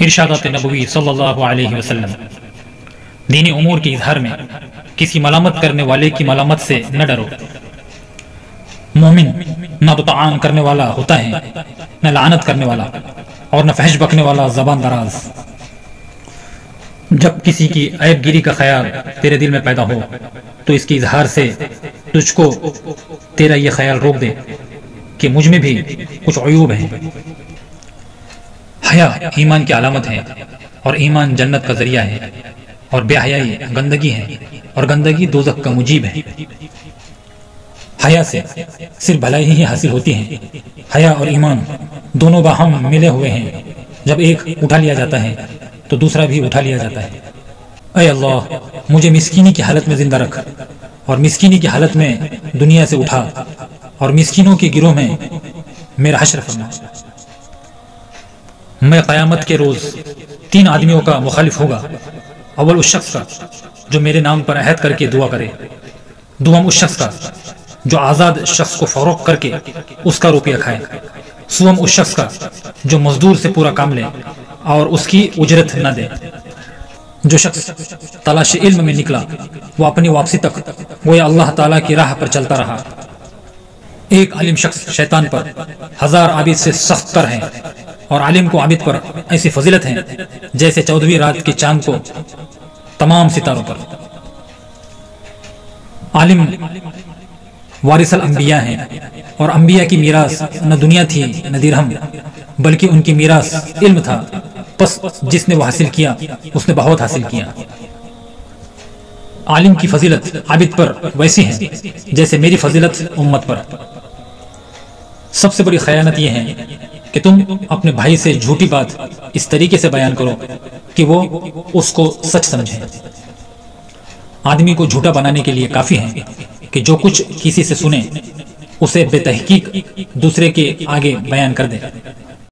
इरशादात नबवी सल्लल्लाहु अलैहि वसल्लम। दीनी उमूर के इजहार में किसी मलामत करने वाले की मलामत से न डरो। मोमिन न तो तान करने वाला होता है, न लानत करने वाला और न फहश बकने वाला जबान दराज। जब किसी की ऐब गिरी का ख्याल तेरे दिल में पैदा हो तो इसके इजहार से तुझको तेरा ये ख्याल रोक दे कि मुझमें भी कुछ अयूब है। हया ईमान की अलामत है और ईमान जन्नत का ज़रिया है और बेहयाई गंदगी है और गंदगी दोजक का मुजीब है। हया से सिर्फ़ भलाई ही हासिल होती है। हया और ईमान दोनों बाहम मिले हुए हैं। जब एक उठा लिया जाता है तो दूसरा भी उठा लिया जाता है। अय अल्लाह, मुझे मिस्कीनी की हालत में ज़िंदा रख और मिस्कीनी की हालत में दुनिया से उठा और मिस्कीनों के गिरोह में मेरा हशर फरमा। मैं क़यामत के रोज तीन आदमियों का मुखालिफ होगा। अव्वल उस शख्स का, जो मेरे नाम पर अहद करके दुआ करे। दुआम उस शख्स का, जो आज़ाद शख्स को फरोख करके उसका रुपया खाए। सुवम उस शख्स का, जो मजदूर से पूरा काम ले और उसकी उजरत न दे। जो शख्स तलाश इल्म में निकला, वो अपनी वापसी तक वो अल्लाह ताला की राह पर चलता रहा। एक आलिम शख्स शैतान पर हज़ार आबिद से सख्त तर है। और आलिम को आबिद पर ऐसी फजीलत है, जैसे चौदहवीं रात के चाँद को तमाम सितारों पर। आलिम वारिसल अंबिया हैं, और अंबिया की मीरास न दुनिया थी, न दिरहम, बल्कि उनकी मीरास इल्म था बस जिसने वो हासिल किया, उसने बहुत हासिल किया। आलिम की फजीलत आबिद पर वैसी है, जैसे मेरी फजीलत उम्मत पर। सबसे बड़ी खयानत यह है कि तुम अपने भाई से झूठी बात इस तरीके से बयान करो कि वो उसको सच समझे। आदमी को झूठा बनाने के लिए काफ़ी है कि जो कुछ किसी से सुने, उसे बेतहकीक दूसरे के आगे बयान कर दे।